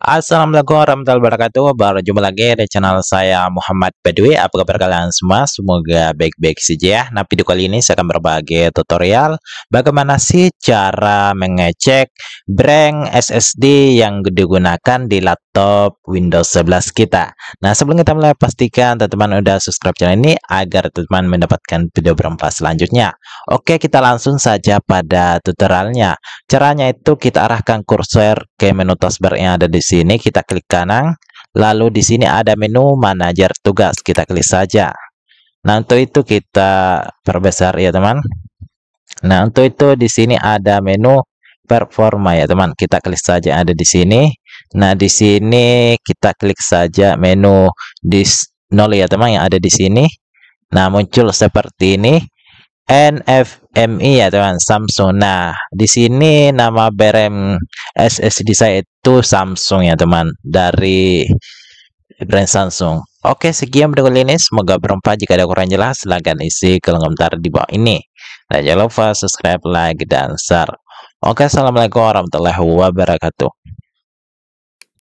Assalamualaikum warahmatullahi wabarakatuh. Baru jumpa lagi di channel saya Muhammad Badwi Apa kabar kalian semua? Semoga baik-baik saja ya. Nah video kali ini saya akan berbagi tutorial Bagaimana sih cara mengecek Brand SSD yang digunakan di laptop Windows 11 kita. Nah sebelum kita mulai pastikan teman-teman udah subscribe channel ini Agar teman-teman mendapatkan video berempat selanjutnya. Oke kita langsung saja pada tutorialnya. Caranya itu kita arahkan kursor ke menu taskbar yang ada di sini kita klik kanan. Lalu di sini ada menu manajer tugas kita klik saja. Nah untuk itu kita perbesar ya teman. Nah untuk itu di sini ada menu performa ya teman. Kita klik saja ada di sini. Nah di sini kita klik saja menu dis nol ya teman yang ada di sini. Nah muncul seperti ini NFMI ya teman Samsung. Nah, di sini nama brand SSD saya itu Samsung ya teman dari brand Samsung. Oke, sekian video ini. Semoga bermanfaat. Jika ada kurang jelas, silahkan isi kolom komentar di bawah ini. Dan jangan lupa subscribe, like, dan share. Oke, Assalamualaikum warahmatullahi wabarakatuh.